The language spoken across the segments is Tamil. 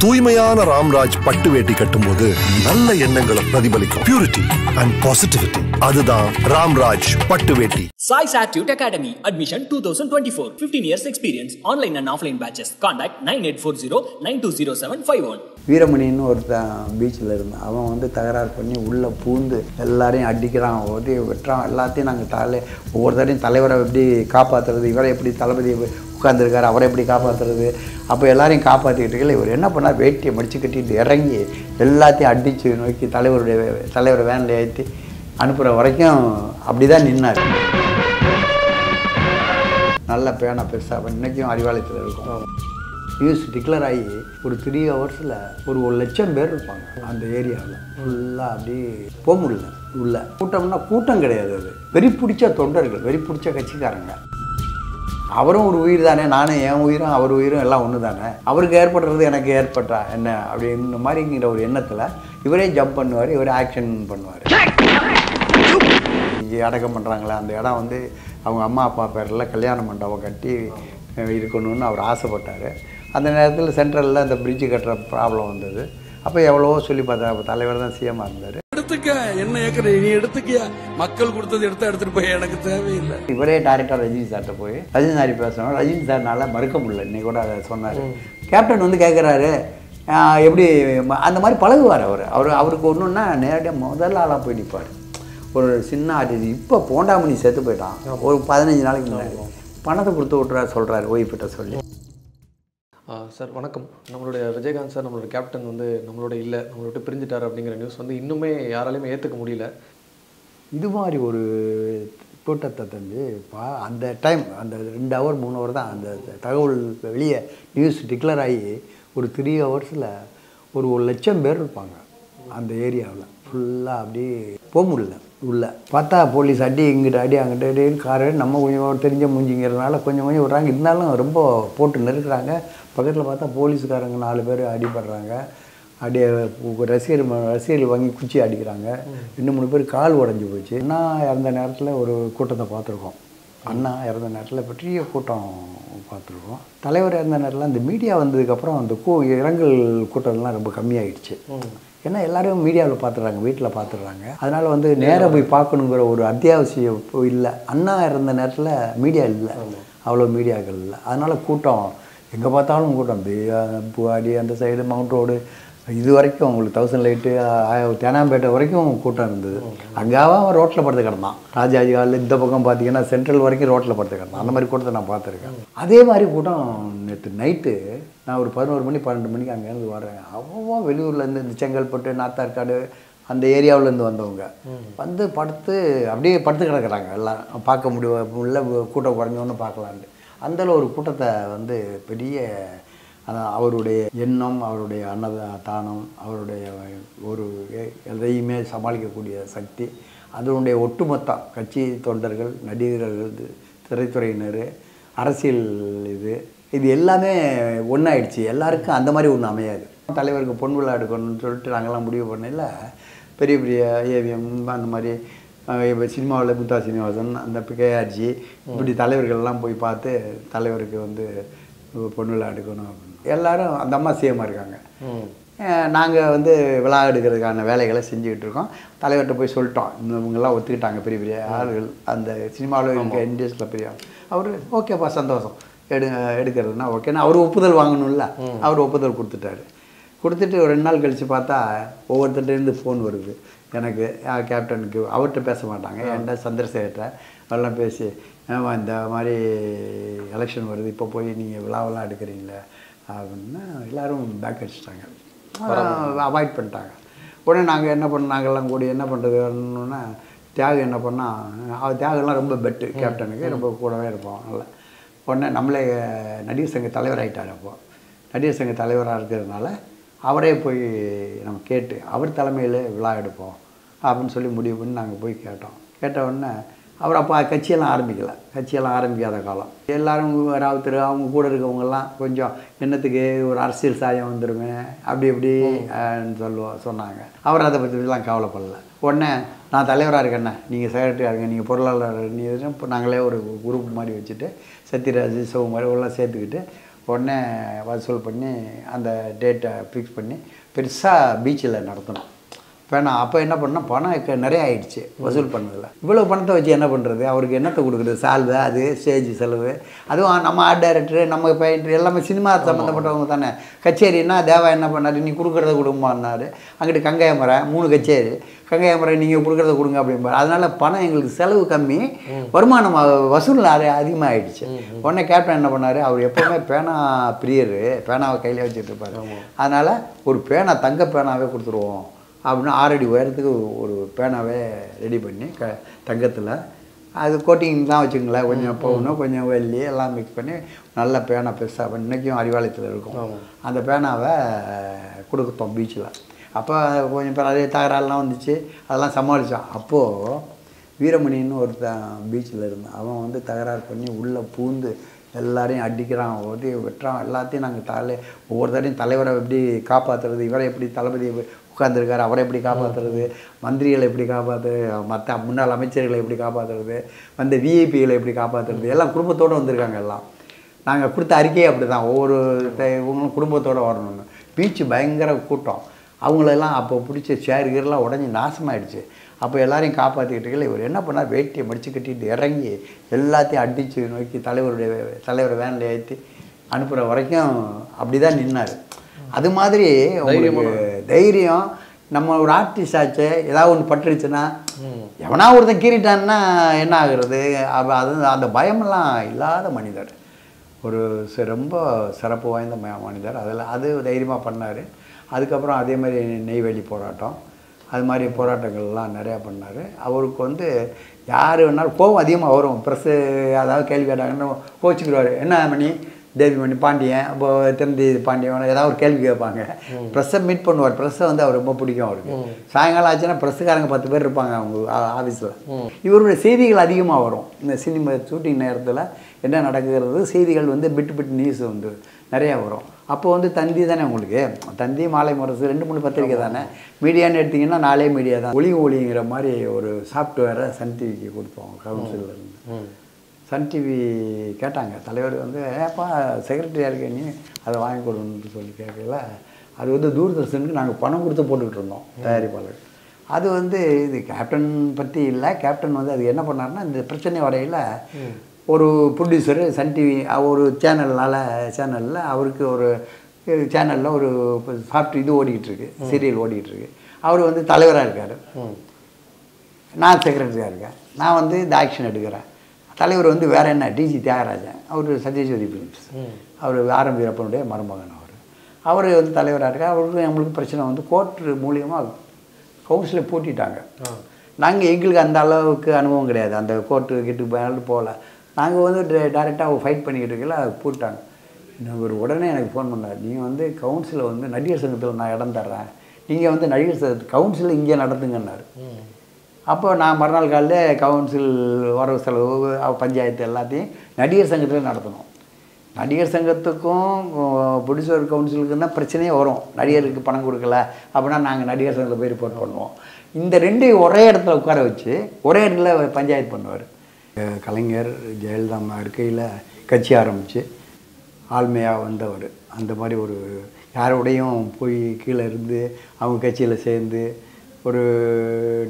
தூய்மையான ராம்ராஜ் பட்டு வேட்டி கட்டும்போது நல்ல எண்ணங்களை பிரதிபலிக்கும் பியூரிட்டி அண்ட் பாசிட்டிவிட்டி அதுதான் ராம்ராஜ் பட்டு வேட்டி Sai Satute Academy. Admission 2024. 15 years experience. Online and offline batches. Contact 9840-920751. வீரமணின்னு ஒருத்தன் பீச்சில் இருந்தான் அவன் வந்து தகராறு பண்ணி உள்ளே பூந்து எல்லாரையும் அடிக்கிறான் ஓடி வெட்டுறான் எல்லாத்தையும் நாங்கள் தலை ஒவ்வொருத்தரையும் தலைவரை எப்படி காப்பாற்றுறது இவரை எப்படி தளபதி உட்காந்துருக்காரு அவரை எப்படி காப்பாற்றுறது அப்போ எல்லாரையும் காப்பாற்றிக்கிட்டு இருக்கல இவர் என்ன பண்ணார்? வேட்டியை மடிச்சு கட்டிட்டு இறங்கி எல்லாத்தையும் அடித்து நோக்கி தலைவருடைய தலைவரை வேனில் ஏற்றி அனுப்புகிற வரைக்கும் அப்படி தான் நின்னார். நல்ல பேனா பெருசாக இன்றைக்கும் அறிவாலயத்தில் இருக்கும். நியூஸ் டிக்ளேர் ஆகி ஒரு த்ரீ ஹவர்ஸில் ஒரு ஒரு லட்சம் பேர் இருப்பாங்க அந்த ஏரியாவில். ஃபுல்லாக அப்படி போக முடியல. உள்ள. கூட்டம்னா கூட்டம் கிடையாது அது. வெறி பிடிச்ச தொண்டர்கள் வெறி பிடிச்ச கட்சிக்காரங்க. அவரும் ஒரு உயிர் தானே நானும் என் உயிரும் அவர் உயிரும் எல்லாம் ஒன்று தானே? அவருக்கு ஏற்படுறது எனக்கு ஏற்பட்டா என்ன அப்படின்ற மாதிரிங்கிற ஒரு எண்ணத்தில் இவரே ஜம்ப் பண்ணுவார் இவரே ஆக்ஷன் பண்ணுவார். இங்கே அடக்கம் பண்ணுறாங்களே அந்த இடம் வந்து அவங்க அம்மா அப்பா பேரில் கல்யாண மண்டபம் கட்டி இருக்கணும்னு அவர் ஆசைப்பட்டார். அந்த நேரத்தில் சென்ட்ரலில் அந்த பிரிட்ஜு கட்டுற ப்ராப்ளம் வந்தது. அப்போ எவ்வளவோ சொல்லி பார்த்தா அப்போ தலைவர் தான் சிஎம்மாக இருந்தார். எடுத்துக்க. என்ன ஏக்கற நீ எடுத்துக்கியா? மக்கள் கொடுத்தது எடுத்தா எடுத்துட்டு போய் எனக்கு தேவையில்லை. இவரே டேரக்டர் ரஜினி சார்கிட்ட போய் ரஜினி சாரி பேசணும் ரஜினி சார்னால மறுக்க முடியல. இன்னைக்கு கூட அதை சொன்னார். கேப்டன் வந்து கேட்குறாரு எப்படி அந்த மாதிரி பழகுவார் அவர். அவர் அவருக்கு ஒன்றுன்னா நேரடியாக முதல் ஆளாக போய் நிற்பார் ஒரு சின்ன ஆர்டிஸ்ட் இப்போ போண்டாமணி செத்து போயிட்டான். ஒரு பதினஞ்சு நாளைக்கு முன்னாடி. பணத்தை கொடுத்து விட்றாரு சொல்கிறாரு ஓய்வுகிட்ட சொல்லி. சார் வணக்கம். நம்மளுடைய விஜயகாந்த் சார் நம்மளோட கேப்டன் வந்து நம்மளோட இல்லை நம்மளோட பிரிஞ்சிட்டார் பிரிஞ்சுட்டார் அப்படிங்கிற நியூஸ் வந்து இன்னுமே யாராலையுமே ஏற்றுக்க முடியல. இது மாதிரி ஒரு தோட்டத்தை தந்து பா அந்த டைம் அந்த ரெண்டு ஹவர் மூணு ஹவர் தான் அந்த தகவல் வெளியே நியூஸ் டிக்ளேர் ஆகி ஒரு த்ரீ ஹவர்ஸில் ஒரு ஒரு லட்சம் பேர் இருப்பாங்க அந்த ஏரியாவில் ஃபுல்லாக அப்படி போக முடியல. உள்ளே பார்த்தா போலீஸ் அடி இங்கிட்ட அடி அங்கிட்ட அடின்னு காரு நம்ம கொஞ்சம் தெரிஞ்ச மூஞ்சிங்கிறதுனால கொஞ்சம் கொஞ்சம் விட்றாங்க. இருந்தாலும் ரொம்ப போட்டு நெருக்கிறாங்க. பக்கத்தில் பார்த்தா போலீஸ்காரங்க நாலு பேர் அடிபடுறாங்க. அடி ரசிகர் ரசிகர்கள் வாங்கி குச்சி அடிக்கிறாங்க. ரெண்டு மூணு பேர் கால் உடஞ்சி போச்சு. அண்ணா இறந்த நேரத்தில் ஒரு கூட்டத்தை பார்த்துருக்கோம். அண்ணா இறந்த நேரத்தில் பெரிய கூட்டம் பார்த்துருக்கோம். தலைவர் இறந்த நேரத்தில் அந்த மீடியா வந்ததுக்கப்புறம் அந்த கூ இரங்கல் கூட்டம்லாம் ரொம்ப கம்மியாயிடுச்சு. ஏன்னா எல்லாரும் மீடியாவில் பார்த்துடுறாங்க வீட்டில் பார்த்துடுறாங்க. அதனால் வந்து நேராக போய் பார்க்கணுங்கிற ஒரு அத்தியாவசியம் இப்போ இல்லை. அண்ணா இறந்த நேரத்தில் மீடியா இல்லை. அவ்வளோ மீடியாக்கள் இல்லை. அதனால் கூட்டம் எங்கே பார்த்தாலும் கூட்டம். பி- அந்த சைடு மவுண்ட் ரோடு இது வரைக்கும் உங்களுக்கு தௌசண்ட் லைட்டு தேனாம்பேட்டை வரைக்கும் கூட்டம் இருந்தது. அங்காவும் அவன் ரோட்டில் படுத்து கிடந்தான். ராஜாஜி காலில் இந்த பக்கம் பார்த்தீங்கன்னா சென்ட்ரல் வரைக்கும் ரோட்டில் படுத்து கிடந்தான். அந்த மாதிரி கூட்டத்தை நான் பார்த்துருக்கேன். அதே மாதிரி கூட்டம் நேற்று நைட்டு நான் ஒரு பதினோரு மணி பன்னெண்டு மணிக்கு அங்கேருந்து வரேன். அவ்வளோ வெளியூர்லேருந்து இந்த செங்கல்பட்டு நாத்தார்காடு அந்த ஏரியாவுலேருந்து வந்தவங்க. வந்து படுத்து அப்படியே படுத்து கிடக்குறாங்க எல்லாம். பார்க்க முடியும் முடியல கூட்டம் குறைஞ்சோன்னு பார்க்கலான்ட்டு. அந்தளவு ஒரு கூட்டத்தை வந்து பெரிய அவருடைய எண்ணம் அவருடைய அன்னதானம் அவருடைய ஒரு எதையுமே சமாளிக்கக்கூடிய சக்தி அதனுடைய ஒட்டுமொத்தம் கட்சி தொண்டர்கள் நடிகர்கள் இது, திரைத்துறையினர் அரசியல் இது இது எல்லாமே ஒன்றாயிடுச்சு எல்லாருக்கும் அந்த மாதிரி ஒன்று அமையாது. தலைவருக்கு பொன் விழா எடுக்கணும்னு சொல்லிட்டு நாங்கள்லாம் முடிவு பண்ணல பெரிய பெரிய ஏவிஎம் அந்த மாதிரி இப்போ சினிமாவில் முத்தா சீனிவாசன் அந்த கேஆர்ஜி இப்படி தலைவர்கள்லாம் போய் பார்த்து தலைவருக்கு வந்து பொண்ணு விழா எடுக்கணும் அப்படின்னு. எல்லாரும் அந்த அம்மா சிஎம்மாக இருக்காங்க. நாங்கள் வந்து விழா எடுக்கிறதுக்கான வேலைகளை செஞ்சுக்கிட்டு இருக்கோம். தலைவர்கிட்ட போய் சொல்லிட்டோம். இவங்கெல்லாம் ஒத்துக்கிட்டாங்க பெரிய பெரிய ஆளுகள். அந்த சினிமாவில் இருக்க இண்டஸ்ட்ரியில் பெரிய அவர் ஓகேப்பா சந்தோஷம். எடு எடுக்கிறதுனா ஓகேன்னா அவர் ஒப்புதல் வாங்கணும்ல. அவர் ஒப்புதல் கொடுத்துட்டாரு. கொடுத்துட்டு ஒரு ரெண்டு நாள் கழித்து பார்த்தா ஒவ்வொருத்தர்ட்டேருந்து ஃபோன் வருது. எனக்கு கேப்டனுக்கு அவர்கிட்ட பேச மாட்டாங்க. என்கிட்ட சந்திரசேகர்கிட்ட எல்லாம் பேசி ஏம்மா இந்த மாதிரி எலெக்ஷன் வருது. இப்போ போய் நீங்கள் விழாவெல்லாம் எடுக்கிறீங்களே? அப்படின்னா எல்லாரும் பேக் அடிச்சிட்டாங்க. அவாய்ட் பண்ணிட்டாங்க. உடனே நாங்கள் என்ன பண்ணோம் நாங்கள்லாம் கூடி என்ன பண்ணுறதுன்னா தியாகு என்ன பண்ணால் அவர் தியாகெல்லாம் ரொம்ப பெட்டு கேப்டனுக்கு ரொம்ப கூடவே இருப்போம். நல்லா. உடனே நம்மளே நடிகர் சங்க தலைவர் ஆகிட்டார் அப்போ. நடிகர் சங்க தலைவராக இருக்கிறதுனால அவரே போய் நம்ம கேட்டு அவர் தலைமையில் விழா எடுப்போம். அப்படின்னு சொல்லி முடிவு பண்ணி நாங்கள் போய் கேட்டோம். கேட்ட உடனே அவர் அப்போ கட்சியெல்லாம் ஆரம்பிக்கல. கட்சியெல்லாம் ஆரம்பிக்காத காலம். எல்லாரும் ராவுத்தர் அவங்க கூட இருக்கவங்கெல்லாம் கொஞ்சம் என்னத்துக்கு ஒரு அரசியல் சாயம் வந்துருமே அப்படி இப்படி சொல்லுவோம் சொன்னாங்க. அவர் அதை பற்றிலாம் கவலைப்படல. உடனே நான் தலைவராக இருக்கேண்ணே. நீங்கள் செக்ரட்டரியாக இருங்க நீங்கள் பொருளாளர் நீ இப்போ நாங்களே ஒரு குரூப் மாதிரி வச்சுட்டு சத்யராஜ் சிவகுமார் எல்லாம் சேர்த்துக்கிட்டு உடனே வசூல் பண்ணி அந்த டேட்டை ஃபிக்ஸ் பண்ணி பெருசாக பீச்சில் நடத்தணும் பேனா அப்போ என்ன பண்ணால் பணம் நிறைய ஆயிடுச்சு வசூல் பண்ணதில். இவ்வளோ பணத்தை வச்சு என்ன பண்ணுறது அவருக்கு என்னத்தை கொடுக்குறது? சால்வை அது ஸ்டேஜ் செலவு. அதுவும் நம்ம ஆர்ட் டைரக்டர் நம்ம பெயிண்டர் எல்லாமே சினிமா சம்மந்தப்பட்டவங்க தானே. கச்சேரின்னா தேவா என்ன பண்ணார்? நீ கொடுக்குறத கொடுமான்னாரு அங்கிட்டு கங்கையமரம் மூணு கச்சேரி. கங்கையமரம் நீங்கள் கொடுக்குறத கொடுங்க அப்படிம்பாரு. அதனால பணம் எங்களுக்கு செலவு கம்மி. வருமானம் வசூல் நிறைய அதிகமாகிடுச்சு உடனே கேப்டன் என்ன பண்ணார்? அவர் எப்போவுமே பேனா பிரியர். பேனாவை கையிலே வச்சுட்டு இருப்பாரு. அதனால் ஒரு பேனா தங்க பேனாவே கொடுத்துருவோம். அப்படின்னு ஆறடி உயரத்துக்கு ஒரு பேனாவே ரெடி பண்ணி க தங்கத்தில். அது கோட்டிங் தான் வச்சுங்களேன் கொஞ்சம் பவுனும் கொஞ்சம் வெள்ளி எல்லாம் மிக்ஸ் பண்ணி நல்ல பேனா பெருசாக இன்றைக்கும் அறிவாலயத்தில் இருக்கும். அந்த பேனாவை கொடுத்தோம் பீச்சில் அப்போ கொஞ்சம் பேர் அதே தகராறுலாம் வந்துச்சு. அதெல்லாம் சமாளித்தோம் அப்போது வீரமணின்னு ஒருத்தன் பீச்சில் இருந்தான். அவன் வந்து தகராறு பண்ணி உள்ளே பூந்து எல்லாரையும் அடிக்கிறான் ஓடி வெட்டுறான். எல்லாத்தையும் நாங்கள் தலை ஒவ்வொரு தடையும் தலைவரை எப்படி காப்பாற்றுறது இவரை எப்படி தளபதி உட்காந்துருக்காரு அவரை எப்படி காப்பாற்றுறது மந்திரிகளை எப்படி காப்பாற்றுறது மற்ற முன்னாள் அமைச்சர்களை எப்படி காப்பாற்றுறது வந்த விஐபிகளை எப்படி காப்பாற்றுறது எல்லாம் குடும்பத்தோடு வந்திருக்காங்க எல்லாம். நாங்கள் கொடுத்த அறிக்கையே அப்படி தான் ஒவ்வொரு இவங்களும் குடும்பத்தோடு வரணும்னு. பீச்சு பயங்கர கூட்டம். அவங்களெல்லாம் அப்போ பிடிச்ச சேர் கீரெல்லாம் உடஞ்சி நாசமாயிடுச்சு. அப்போ எல்லாரையும் காப்பாற்றிக்கிட்டு இவர் என்ன பண்ணார்? வேட்டியை மடிச்சு கட்டிட்டு இறங்கி எல்லாத்தையும் அடித்து நோக்கி தலைவருடைய தலைவரை வேனில் ஏற்றி அனுப்புகிற வரைக்கும் அப்படி தான் நின்னார். அது மாதிரி உங்களுக்கு தைரியம் நம்ம ஒரு ஆர்டிஸ்ட் ஆச்சு ஏதாவது ஒன்று பட்டுருச்சுன்னா எவனா ஒருத்தன் கீறிட்டான்னா என்ன ஆகுறது? அப்ப அது அந்த பயமெல்லாம் இல்லாத மனிதர். ஒரு ரொம்ப சிறப்பு வாய்ந்த மனிதர். அதில் அது தைரியமாக பண்ணார். அதுக்கப்புறம் அதே மாதிரி நெய்வேலி போராட்டம். அது மாதிரி போராட்டங்கள்லாம் நிறையா பண்ணார். அவருக்கு வந்து யார் வேணாலும் கோவம் அதிகமாக வரும். ப்ரெஸ்ஸு அதாவது கேள்வி கேட்டாங்கன்னா கோச்சிக்கிறாரு என்ன மணி? தேவிமணி பாண்டியன் இப்போ திருந்தி பாண்டியன் ஏதாவது ஒரு கேள்வி கேட்பாங்க. ப்ரெஸ்ஸை மீட் பண்ணுவார். ப்ரெஸ்ஸை வந்து அவர் ரொம்ப பிடிக்கும் அவருக்கு. சாயங்காலம் ஆச்சுன்னா ப்ரெஸ்ஸுக்காரங்க பத்து பேர் இருப்பாங்க அவங்க ஆஃபீஸில் இவருடைய செய்திகள் அதிகமாக வரும். இந்த சினிமா ஷூட்டிங் நேரத்தில் என்ன நடக்குறது செய்திகள் வந்து பிட்டு பிட்டு நியூஸ் வந்து நிறையா வரும். அப்போ வந்து தந்தி தானே உங்களுக்கு? தந்தி மாலை முரசு ரெண்டு மூணு பத்திரிக்கை தானே? மீடியான்னு எடுத்திங்கன்னா நாலே மீடியா தான். ஒளி ஒளிங்கிற மாதிரி ஒரு சாஃப்ட்வேரை சன் டிவிக்கு கொடுப்போம் கவுன்சிலில் இருந்து. சன் டிவி கேட்டாங்க. தலைவர் வந்து ஏப்பா செக்ரட்டரியாக இருக்க நீ அதை வாங்கி கொடுன்னு சொல்லி கேட்கல அது வந்து தூர்தர்ஷனுக்கு நாங்கள் பணம் கொடுத்து போட்டுக்கிட்டு இருந்தோம் தயாரிப்பாளர். அது வந்து இது கேப்டன் பற்றி இல்லை. கேப்டன் வந்து அது என்ன பண்ணாருன்னா இந்த பிரச்சனை வரையில் ஒரு ப்ரொடியூசர் சன் டிவி ஒரு சேனல்னால சேனலில் அவருக்கு ஒரு சேனலில் ஒரு சாஃப்ட் இது ஓடிக்கிட்டு இருக்கு சீரியல் ஓடிக்கிட்டு இருக்கு அவர் வந்து தலைவராக இருக்கார். நான் செக்ரட்டரியாக இருக்கேன். நான் வந்து இந்த ஆக்ஷன் எடுக்கிறேன். தலைவர் வந்து வேற என்ன? டிஜி தியாகராஜன். அவர் சத்யஜோதி ஃபிலிம்ஸ் அவர் ஆரம் வீரப்பனுடைய மருமகன் அவர். அவர் வந்து தலைவராக இருக்கார். அவருக்கு நம்மளுக்கு பிரச்சனை வந்து கோர்ட்டு மூலியமாக கவுன்சிலை பூட்டிட்டாங்க. நாங்கள் எங்களுக்கு அந்த அளவுக்கு அனுபவம் கிடையாது. அந்த கோர்ட்டு கிட்டு மேலே போகல. நாங்கள் வந்து டேரெக்டாக ஃபைட் பண்ணிக்கிட்டு இருக்கல அது பூட்டாங்க. இவர் உடனே எனக்கு ஃபோன் பண்ணார். நீங்கள் வந்து கவுன்சிலை வந்து நடிகர் சங்கத்தில் நான் இடம் தர்றேன். நீங்கள் வந்து நடிகர் சங்க கவுன்சில் இங்கே நடத்துங்கன்னாரு. அப்போ நான் மறுநாள் காலையில் கவுன்சில் வரவு செலவு பஞ்சாயத்து எல்லாத்தையும் நடிகர் சங்கத்தில் நடத்தணும். நடிகர் சங்கத்துக்கும் ப்ரொடியூசர் கவுன்சிலுக்கும் தான் பிரச்சனையே வரும். நடிகருக்கு பணம் கொடுக்கல அப்படின்னா நாங்கள் நடிகர் சங்கத்தில் போய் ரிப்போர்ட் பண்ணுவோம். இந்த ரெண்டையும் ஒரே இடத்துல உட்கார வச்சு ஒரே இடத்துல பஞ்சாயத்து பண்ணுவார். கலைஞர் ஜெயலலிதா அம்மா இருக்கையில் கட்சி ஆரம்பித்து ஆழ்மையாக வந்தவர். அந்த மாதிரி ஒரு யாரோடையும் போய் கீழே இருந்து அவங்க கட்சியில் சேர்ந்து ஒரு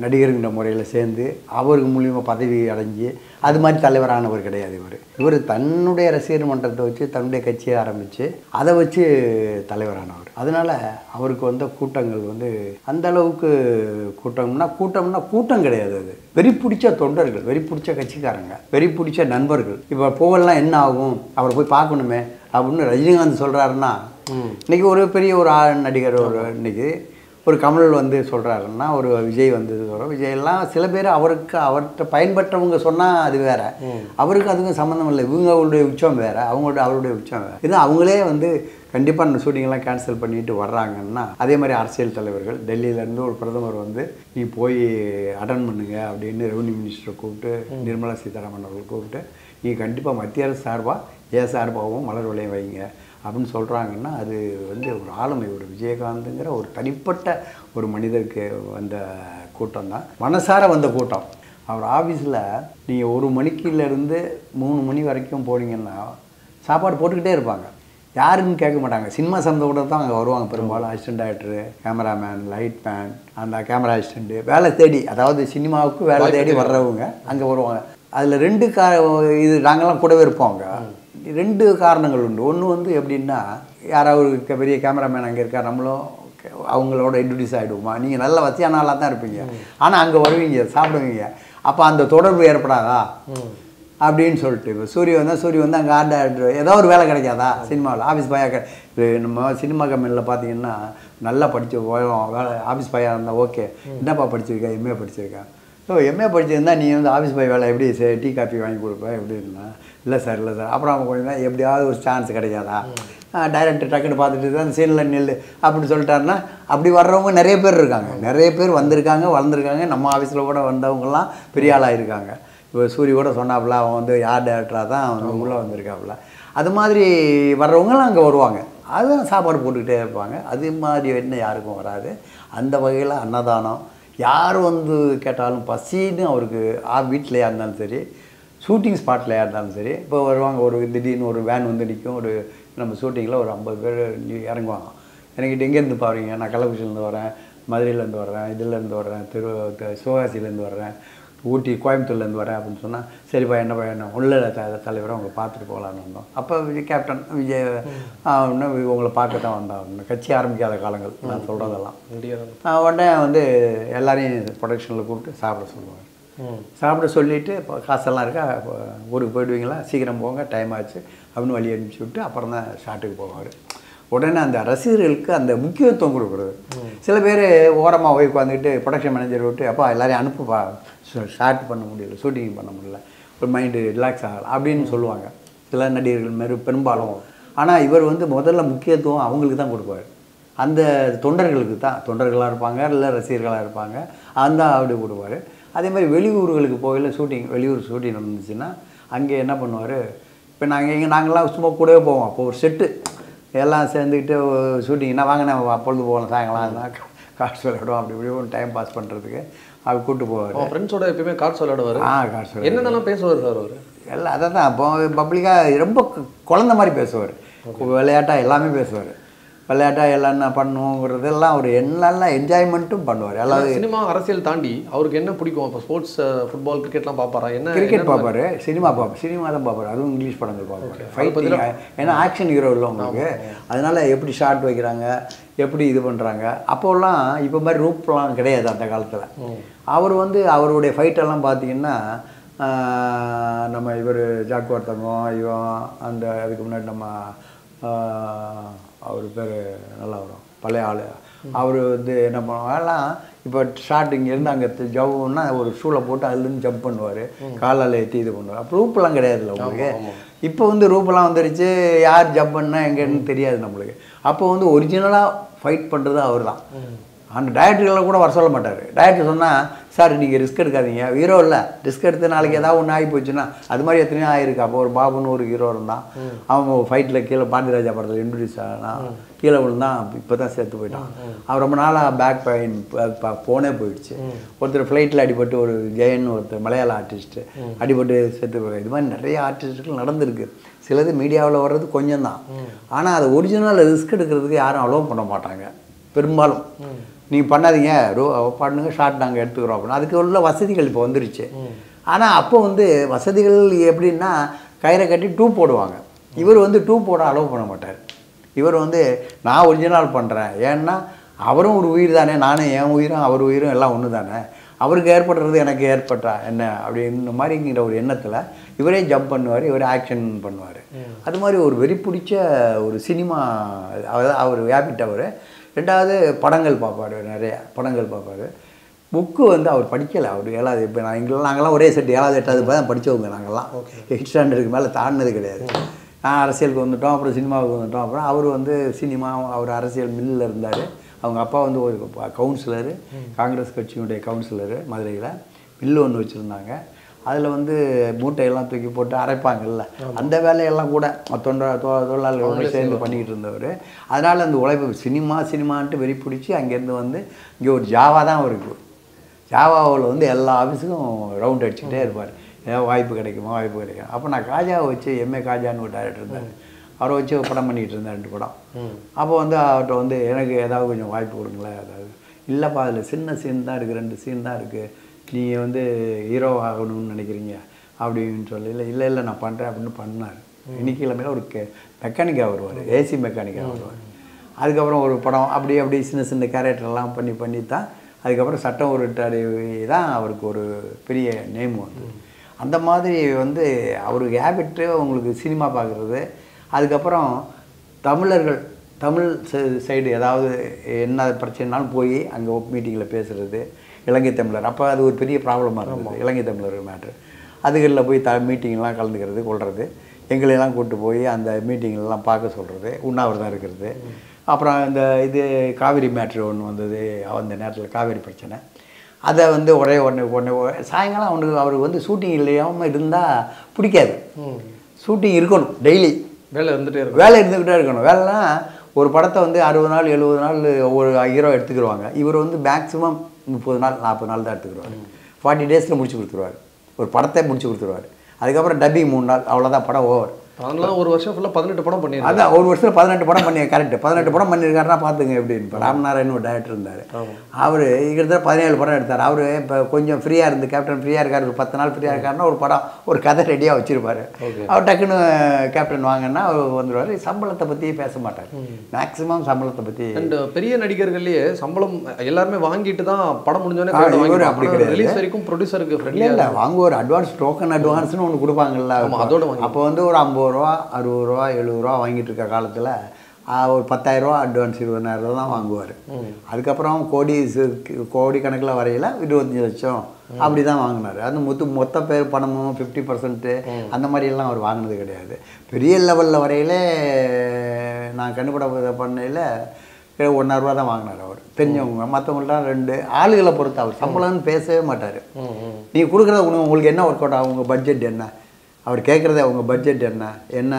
நடிகருங்கிற முறையில் சேர்ந்து அவருக்கு மூலியமாக பதவி அடைஞ்சு அது மாதிரி தலைவரானவர் கிடையாது இவர். இவர் தன்னுடைய ரசிகர் மன்றத்தை வச்சு தன்னுடைய கட்சியை ஆரம்பித்து அதை வச்சு தலைவரானவர். அதனால் அவருக்கு வந்த கூட்டங்கள் வந்து அந்த அளவுக்கு கூட்டம்னா கூட்டம்னா கூட்டம் கிடையாது அது. வெறி பிடிச்ச தொண்டர்கள் வெறி பிடிச்ச கட்சிக்காரங்க வெறி பிடிச்ச நண்பர்கள். இப்போ போகலாம் என்ன ஆகும்? அவரை போய் பார்க்கணுமே அப்படின்னு ரஜினிகாந்த் சொல்கிறாருன்னா இன்னைக்கு ஒரு பெரிய ஒரு ஆ- நடிகர் ஒரு இன்னைக்கு ஒரு கமல் வந்து சொல்கிறாருன்னா ஒரு விஜய் வந்து சொல்கிறோம் விஜய் எல்லாம் சில பேர் அவருக்கு அவர்கிட்ட பயன்பட்டவங்க சொன்னால் அது வேற. அவருக்கு அதுக்கும் சம்மந்தம் இல்லை. இவங்களுடைய உச்சம் வேற. அவங்களோட அவருடைய உச்சம் வேற. இது அவங்களே வந்து கண்டிப்பாக இந்த ஷூட்டிங்கெல்லாம் கேன்சல் பண்ணிட்டு வர்றாங்கன்னா அதே மாதிரி அரசியல் தலைவர்கள் டெல்லியிலேருந்து ஒரு பிரதமர் வந்து நீ போய் அட்டன் பண்ணுங்க அப்படின்னு ரெவன்யூ மினிஸ்டரை கூப்பிட்டு நிர்மலா சீதாராமன் அவர்கள் கூப்பிட்டு நீ கண்டிப்பாக மத்திய அரசு சார்பாக ஏ சார்பாகவும் மலர் விளைய வைங்க. அப்படின்னு சொல்கிறாங்கன்னா அது வந்து ஒரு ஆளுமை ஒரு விஜயகாந்துங்கிற ஒரு தனிப்பட்ட ஒரு மனிதருக்கு வந்த கூட்டம் தான் மனசார வந்த கூட்டம். அவர் ஆஃபீஸில் நீங்கள் ஒரு மணிக்குலேருந்து மூணு மணி வரைக்கும் போனீங்கன்னா சாப்பாடு போட்டுக்கிட்டே இருப்பாங்க. யாருன்னு கேட்க மாட்டாங்க. சினிமா சம்மந்தோட தான் அங்கே வருவாங்க. பெரும்பாலும் assistant director cameraman light man அந்த கேமரா அசிஸ்டண்ட்டு வேலை தேடி அதாவது சினிமாவுக்கு வேலை தேடி வர்றவங்க அங்கே வருவாங்க. அதில் ரெண்டு கா இது நாங்கள்லாம் கூடவே இருப்போம் அங்கே. ரெண்டு காரணங்கள் உண்டு. ஒன்று வந்து எப்படின்னா யாராவது பெரிய கேமராமேன் அங்கே இருக்கா நம்மளும் அவங்களோட இன்ட்ரடியூஸ் ஆகிடுவோமா நீங்கள் நல்ல வசதியான ஆளாக தான் இருப்பீங்க. ஆனால் அங்கே வருவீங்க சாப்பிடுவீங்க. அப்போ அந்த தொடர்பு ஏற்படாதா? அப்படின்னு சொல்லிட்டு இப்போ சூரிய வந்தால் சூரிய வந்து அங்கே ஆர்ட் ஆர்டர் ஏதோ ஒரு வேலை கிடைக்காதா? சினிமாவில் ஆஃபீஸ் பாயாக நம்ம சினிமா கம்பெனியில் பார்த்தீங்கன்னா நல்லா படித்த வேலை ஆஃபீஸ் பாயாக இருந்தால் ஓகே என்னப்பா படிச்சிருக்கேன் எம்ஏ படிச்சிருக்கேன் ஸோ எம்ஏ படிச்சிருந்தா நீ வந்து ஆஃபீஸ் பாய் வேலை எப்படி டீ காஃபி வாங்கி கொடுப்ப? எப்படின்னா இல்லை சார் இல்லை சார். அப்புறம் அவங்க கொஞ்சம் எப்படியாவது ஒரு சான்ஸ் கிடைக்காதா? டைரக்டர் டக்குன்னு பார்த்துட்டு தான் சீனில் நெல் அப்படி சொல்லிட்டாருன்னா அப்படி வர்றவங்க நிறைய பேர் இருக்காங்க. நிறைய பேர் வந்திருக்காங்க வளர்ந்துருக்காங்க. நம்ம ஆஃபீஸில் கூட வந்தவங்கலாம் பெரிய ஆளாக இருக்காங்க. இப்போ சூரிய கூட சொன்னாப்புல அவன் வந்து யார் டேரக்டராக தான் அவன் உள்ளே வந்திருக்காப்புல. அது மாதிரி வர்றவங்களாம் அங்கே வருவாங்க. அதுதான் சாப்பாடு போட்டுக்கிட்டே இருப்பாங்க. அது மாதிரி என்ன யாருக்கும் வராது. அந்த வகையில் அன்னதானம். யார் வந்து கேட்டாலும் பசின்னு அவருக்கு ஆ வீட்டிலையா இருந்தாலும் சரி ஷூட்டிங் ஸ்பாட்லையா இருந்தாலும் சரி இப்போ வருவாங்க ஒரு திடீர்னு ஒரு வேன் வந்து நிற்கும் ஒரு நம்ம ஷூட்டிங்கில் ஒரு ஐம்பது பேர் இறங்குவாங்க. இறங்கிட்டு எங்கேருந்து பாருங்க நான் கள்ளக்குறிச்சியிலேருந்து வரேன் மதுரையிலேருந்து வர்றேன் இதுலேருந்து வர்றேன் திரு சிவகாசியிலேருந்து வர்றேன் ஊட்டி கோயம்புத்தூர்லேருந்து வரேன் அப்படின்னு சொன்னால் சரிப்பா என்னப்பா என்ன? உள்ள த தலைவரை உங்களை பார்த்துட்டு போகலான்னு வந்தோம். அப்போ விஜய் கேப்டன் விஜய் இன்னும் உங்களை பார்க்க தான் இன்னும் கட்சி ஆரம்பிக்காத காலங்கள் நான் சொல்கிறதெல்லாம் உடனே வந்து எல்லாரையும் ப்ரொடக்ஷனில் கூப்பிட்டு சாப்பிட சொல்லுவார். சாப்பிட சொல்லிவிட்டு இப்போ காசெல்லாம் இருக்கா? ஊருக்கு போயிடுவீங்களா? சீக்கிரம் போங்க டைம் ஆச்சு. அப்படின்னு வழி அனுப்பிச்சி விட்டு அப்புறம் தான் ஷாட்டுக்கு போவார். உடனே அந்த ரசிகர்களுக்கு அந்த முக்கியத்துவம் கொடுக்குறது. சில பேர் ஓரமாக போய் உட்காந்துக்கிட்டு ப்ரொடக்ஷன் மேனேஜர் விட்டு அப்பா எல்லாரையும் அனுப்புப்பா ஷார்ட் பண்ண முடியல ஷூட்டிங் பண்ண முடியல. ஒரு மைண்டு ரிலாக்ஸ் ஆகலாம் அப்படின்னு சொல்லுவாங்க. சில நடிகர்கள் மாரி பெரும்பாலும். ஆனால் இவர் வந்து முதல்ல முக்கியத்துவம் அவங்களுக்கு தான் கொடுப்பாரு. அந்த தொண்டர்களுக்கு தான். தொண்டர்களாக இருப்பாங்க இல்லை ரசிகர்களாக இருப்பாங்க. அந்த அப்படி கொடுப்பாரு அதே மாதிரி வெளியூர்களுக்கு போகல ஷூட்டிங் வெளியூர் ஷூட்டிங் நடந்துச்சுன்னா அங்கே என்ன பண்ணுவார்? இப்போ நாங்கள் இங்கே நாங்கள்லாம் சும்மா கூடவே போவோம். அப்போ ஒரு செட்டு எல்லாம் சேர்ந்துக்கிட்டு ஷூட்டிங்னா வாங்க நம்ம பொழுது போகலாம் சாயங்காலம் காசு விளையாடுவோம் அப்படி இப்படி டைம் பாஸ் பண்ணுறதுக்கு அவர் கூப்பிட்டு போவார். ஃப்ரெண்ட்ஸோட எப்பயுமே கார்ட்ஸ் விளையாடுவார்? ஆ விளையாடுவாரு. என்னென்னலாம் பேசுவார் சார் அவர்? எல்லாம் அதை தான் இப்போ பப்ளிக்காக ரொம்ப குழந்த மாதிரி பேசுவார். விளையாட்டாக எல்லாமே பேசுவார். விளையாட்டாக எல்லாம் என்ன பண்ணுங்கிறதெல்லாம் ஒரு என்னெல்லாம் என்ஜாய்மெண்ட்டும் பண்ணுவார். எல்லாம் சினிமா அரசியல் தாண்டி அவருக்கு என்ன பிடிக்கும்? இப்போ ஸ்போர்ட்ஸ் ஃபுட்பால் கிரிக்கெட்லாம் பார்ப்பாரா? என்ன கிரிக்கெட் பார்ப்பாரு. சினிமா பார்ப்பார். சினிமா தான் பார்ப்பாரு. அதுவும் இங்கிலீஷ் படங்கள் பார்ப்பாரு. ஃபைட்டிங் ஏன்னா ஆக்ஷன் ஹீரோ இல்லை உங்களுக்கு. அதனால எப்படி ஷார்ட் வைக்கிறாங்க? எப்படி இது பண்ணுறாங்க அப்போல்லாம் இப்போ மாதிரி ரூப்லாம் கிடையாது அந்த காலத்தில். அவர் வந்து அவருடைய ஃபைட்டெல்லாம் பார்த்தீங்கன்னா நம்ம இவர் ஜாக்குவார் தங்கம் இவன் அந்த அதுக்கு முன்னாடி நம்ம அவர் பேர் நல்லா வரும். பழைய ஆள். அவர் வந்து என்ன பண்ணுவாங்கலாம் இப்போ ஷார்ட் இங்கேருந்து அங்கே ஜவ்வுன்னா ஒரு ஷூலை போட்டு அதுலேருந்து ஜம்ப் பண்ணுவார். காலால் ஏற்றி இது பண்ணுவார். அப்போ ரூப்பெல்லாம் கிடையாதுல்ல உங்களுக்கு? இப்போ வந்து ரூப்பெல்லாம் வந்துருச்சு. யார் ஜம்ப் பண்ணால் எங்கேன்னு தெரியாது நம்மளுக்கு. அப்போ வந்து ஒரிஜினலாக ஃபைட் பண்ணுறது அவர் தான் அந்த டயட்ரிகளை கூட வர சொல்ல மாட்டார். டயட்ரி சொன்னால் சார் நீங்கள் ரிஸ்க் எடுக்காதீங்க. ஹீரோ இல்லை. ரிஸ்க் எடுத்து நாளைக்கு ஏதாவது ஒன்று ஆகி போச்சுன்னா அது மாதிரி எத்தனையோ ஆயிருக்கு. அப்போ ஒரு பாபுன்னு ஒரு ஹீரோ இருந்தான். அவன் ஃபைட்டில் கீழே பாண்டியராஜா படத்தில் இன்ட்ரடியூஸ் ஆனான் கீழே விழுந்தான். இப்போ தான் சேர்த்து போயிட்டான். அவன் ரொம்ப நாளாக பேக் பெயின் போனே போயிடுச்சு. ஒருத்தர் ஃப்ளைட்டில் அடிபட்டு ஒரு ஜெயன் ஒருத்தர் மலையாள ஆர்டிஸ்ட்டு அடிபட்டு செத்து போய் இது மாதிரி நிறைய ஆர்டிஸ்ட்டுகள் நடந்திருக்கு. சிலது மீடியாவில் வர்றது கொஞ்சம் தான் ஆனால் அது ஒரிஜினல் ரிஸ்க் எடுக்கிறதுக்கு யாரும் அலோவ் பண்ண மாட்டாங்க. பெரும்பாலும். நீங்கள் பண்ணாதீங்க ரோ பண்ணுங்க ஷார்ட் நாங்கள் எடுத்துக்கிறோம் அப்படின்னு அதுக்கு உள்ள வசதிகள் இப்போ வந்துருச்சு. ஆனால் அப்போ வந்து வசதிகள் எப்படின்னா கயிறை கட்டி டூ போடுவாங்க. இவர் வந்து டூ போட அலோவ் பண்ண மாட்டார். இவர் வந்து நான் ஒரிஜினல் பண்ணுறேன் ஏன்னா அவரும் ஒரு உயிர் தானே நானும் என் உயிரும் அவர் உயிரும் எல்லாம் ஒன்று தானே. அவருக்கு ஏற்படுறது எனக்கு ஏற்பட்டா என்ன அப்படி இந்த மாதிரிங்கிற ஒரு எண்ணத்தில் இவரே ஜம்ப் பண்ணுவார் இவரே ஆக்ஷன் பண்ணுவார். அது மாதிரி ஒரு வெறி பிடிச்ச ஒரு சினிமா அவர் ஹேபிட் அவர் ரெண்டாவது படங்கள் பார்ப்பார் நிறைய படங்கள் பார்ப்பார். புக்கு வந்து அவர் படிக்கலை அவர் ஏழாவது இப்போ நான் எங்கெல்லாம் நாங்கள்லாம் ஒரே செட் ஏழாவது எட்டாவது தான் படித்தவங்க நாங்கள்லாம் எயிட் ஸ்டாண்டர்டுக்கு மேலே தாண்டினது கிடையாது. நான் அரசியலுக்கு வந்துட்டோம் அப்புறம் சினிமாவுக்கு வந்துட்டோம் அப்புறம் அவர் வந்து சினிமா அவர் அரசியல் மில்லில் இருந்தார். அவங்க அப்பா வந்து ஒரு கவுன்சிலரு காங்கிரஸ் கட்சியினுடைய கவுன்சிலரு மதுரையில். மில்லு ஒன்று வச்சுருந்தாங்க. அதில் வந்து மூட்டையெல்லாம் தூக்கி போட்டு அரைப்பாங்கல்ல. அந்த வேலையெல்லாம் கூட தொண்டை தொழிலாளர்களோட சேர்ந்து பண்ணிக்கிட்டு இருந்தவர் அதனால் அந்த உழைப்பு சினிமா சினிமான்ட்டு வெறி பிடிச்சி அங்கேருந்து வந்து இங்கே ஒரு ஜாவா தான் அவருக்கு. ஜாவாவில் வந்து எல்லா ஆஃபீஸுக்கும் ரவுண்ட் அடிச்சுக்கிட்டே இருப்பார். ஏதாவது வாய்ப்பு கிடைக்குமா வாய்ப்பு கிடைக்கும் அப்போ நான் காஜாவை வச்சு எம்ஏ காஜான்னு ஒரு டேரக்டர் இருந்தார். அவரை வச்சு படம் பண்ணிகிட்டு இருந்தேன் ரெண்டு படம். அப்போ வந்து அவர்கிட்ட வந்து எனக்கு ஏதாவது கொஞ்சம் வாய்ப்பு கொடுங்களேன். ஏதாவது இல்லைப்பா அதில் சின்ன சீன் தான் இருக்குது ரெண்டு சீன் தான் இருக்குது நீங்கள் வந்து ஹீரோ ஆகணும்னு நினைக்கிறீங்க அப்படின்னு சொல்லி இல்லை இல்லை இல்லை நான் பண்ணுறேன் அப்படின்னு பண்ணார். இன்னைக்கிழமையில ஒரு கே மெக்கானிக்காக வருவார் ஏசி மெக்கானிக்காக வருவார். அதுக்கப்புறம் ஒரு படம் அப்படி அப்படி சின்ன சின்ன கேரக்டர்லாம் பண்ணி பண்ணி தான் அதுக்கப்புறம் சட்டம் உருட்டாடி தான் அவருக்கு ஒரு பெரிய நேம் வந்து. அந்த மாதிரி வந்து அவருக்கு ஹேபிட்டு உங்களுக்கு சினிமா பார்க்குறது அதுக்கப்புறம் தமிழர்கள் தமிழ் சைடு ஏதாவது என்ன பிரச்சனைனாலும் போய் அங்கே மீட்டிங்கில் பேசுகிறது இலங்கை தமிழர். அப்போ அது ஒரு பெரிய ப்ராப்ளமாக இருந்தது. இலங்கை தமிழர் மேட்ரு அதுகளில் போய் த மீட்டிங்லாம் கலந்துக்கிறது கொள்வது எங்களையெல்லாம் கூப்பிட்டு போய் அந்த மீட்டிங்லாம் பார்க்க சொல்கிறது உண்ணாவிரதம் இருக்கிறது. அப்புறம் இந்த இது காவிரி மேட்ரு ஒன்று வந்தது. அந்த நேரத்தில் காவிரி பிரச்சனை. அதை வந்து ஒரே ஒன்று ஒன்று சாயங்காலம் அவனுக்கு அவருக்கு வந்து ஷூட்டிங் இல்லையாமல் இருந்தால் பிடிக்காது. ஷூட்டிங் இருக்கணும் டெய்லி வேலை இருந்துகிட்டே இருக்கும் வேலை இருந்துக்கிட்டே இருக்கணும். வேலைனா ஒரு படத்தை வந்து அறுபது நாள் எழுபது நாள் ஒரு ஹீரோ எடுத்துக்கிடுவாங்க இவர் வந்து மேக்ஸிமம் முப்பது நாள் நாற்பது நாள் தான் எடுத்துக்கிடுவார். ஃபார்ட்டி டேஸில் முடிச்சு கொடுத்துருவார். ஒரு படத்தை முடிச்சு கொடுத்துருவார். அதுக்கப்புறம் டப்பிங் மூணு நாள் அவ்வளோதான் படம் ஓவர் அதனால ஒரு வருஷம் ஃபுல்லாக பதினெட்டு படம் பண்ணியிருக்காங்க அதான் ஒரு வருஷத்தில் பதினெட்டு படம் பண்ணி கரெக்ட் பதினெட்டு படம் பண்ணியிருக்காருன்னா பார்த்துங்க எப்படின்னு. இப்போ ராமநாராயண் ஒரு டேரக்டர் இருந்தார். அவர் கிட்டத்தட்ட பதினேழு படம் எடுத்தார். அவர் இப்போ கொஞ்சம் ஃப்ரீயாக இருந்து கேப்டன் ஃப்ரீயாக இருக்கார் ஒரு பத்து நாள் ஃப்ரீயாக இருக்காருன்னா ஒரு படம் ஒரு கதை ரெடியாக வச்சிருப்பாரு. அவர் டக்குன்னு கேப்டன் வாங்கன்னா அவர் வந்துடுவார் சம்பளத்தை பற்றியே பேச மாட்டார். மேக்ஸிமம் சம்பளத்தை பற்றி அண்ட் பெரிய நடிகர்கள்லயே சம்பளம் எல்லாருமே வாங்கிட்டு தான் படம் முடிஞ்சோடனே அப்படி கிடையாது. ரிலீஸ் வரைக்கும் ப்ரொடியூசருக்கு இல்லை வாங்குவார் அட்வான்ஸ் டோக்கன் அட்வான்ஸ்னு ஒன்று கொடுப்பாங்கல்ல. அதோட அப்போ வந்து ஒரு ஐம்பது ரூபா அறுபது ரூபா எழுபது ரூபா வாங்கிட்டு இருக்க காலத்தில் ஒரு பத்தாயிரம் ரூபா அட்வான்ஸ் இருபதாயிரம் ரூபா தான் வாங்குவார். அதுக்கப்புறம் கோடி கோடி கணக்கில் வரையில இருபத்தஞ்சி லட்சம் அப்படி தான் வாங்கினார். அது மொத்த மொத்த பேர் பணமும் ஃபிஃப்டி பர்சன்ட்டு அந்த மாதிரியெல்லாம் அவர் வாங்கினது கிடையாது. பெரிய லெவலில் வரையில நான் கண்டுபிட பண்ணையில் ஒன்றரை ரூபா தான் வாங்கினார் அவர். தெரிஞ்சவங்க மற்றவங்கள்லாம் ரெண்டு ஆளுகளை பொறுத்து அவர். சம்பளம்னு பேசவே மாட்டார். நீங்கள் கொடுக்குறது உனக்கு உங்களுக்கு என்ன ஒர்க் அவுட் ஆகும்? உங்கள் பட்ஜெட் என்ன? அவர் கேட்குறதே உங்கள் பட்ஜெட் என்ன? என்ன